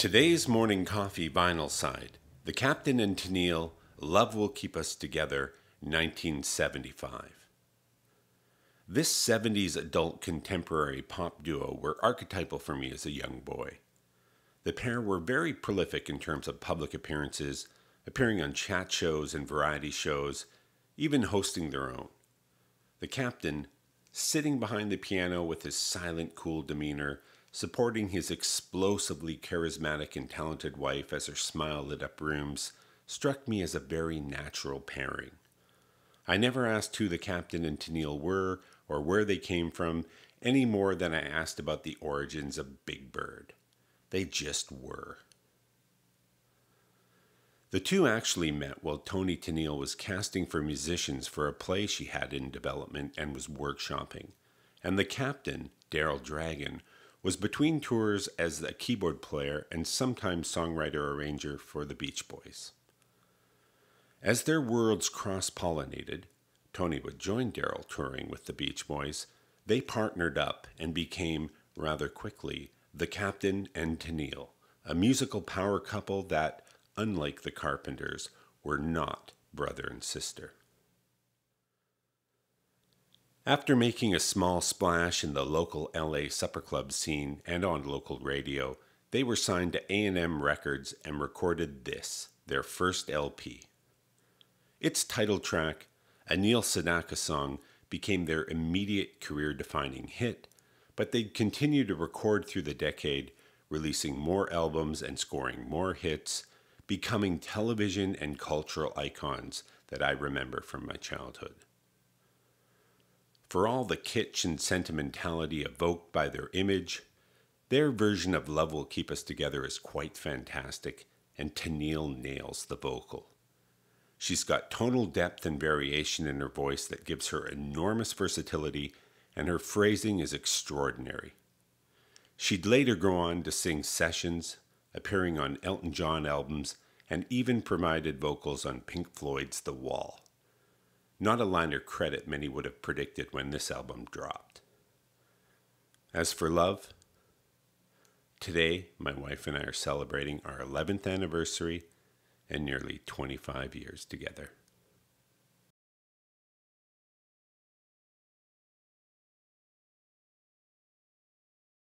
Today's morning coffee vinyl side The Captain and Tennille, Love Will Keep Us Together, 1975. This 70s adult contemporary pop duo were archetypal for me as a young boy. The pair were very prolific in terms of public appearances, appearing on chat shows and variety shows, even hosting their own. The captain, sitting behind the piano with his silent, cool demeanor, supporting his explosively charismatic and talented wife as her smile lit up rooms, struck me as a very natural pairing. I never asked who the captain and Tennille were or where they came from any more than I asked about the origins of Big Bird. They just were. The two actually met while Toni Tennille was casting for musicians for a play she had in development and was workshopping, and the captain, Daryl Dragon, was between tours as a keyboard player and sometimes songwriter arranger for the Beach Boys. As their worlds cross pollinated, Toni would join Daryl touring with the Beach Boys. They partnered up and became, rather quickly, the Captain and Tennille, a musical power couple that, unlike the Carpenters, were not brother and sister. After making a small splash in the local LA supper club scene and on local radio, they were signed to A&M Records and recorded this, their first LP. Its title track, a Neil Sedaka song, became their immediate career-defining hit, but they'd continue to record through the decade, releasing more albums and scoring more hits, becoming television and cultural icons that I remember from my childhood. For all the kitsch and sentimentality evoked by their image, their version of Love Will Keep Us Together is quite fantastic, and Tennille nails the vocal. She's got tonal depth and variation in her voice that gives her enormous versatility, and her phrasing is extraordinary. She'd later go on to sing sessions, appearing on Elton John albums, and even provided vocals on Pink Floyd's The Wall. Not a line liner credit many would have predicted when this album dropped. As for love, today my wife and I are celebrating our 11th anniversary and nearly 25 years together.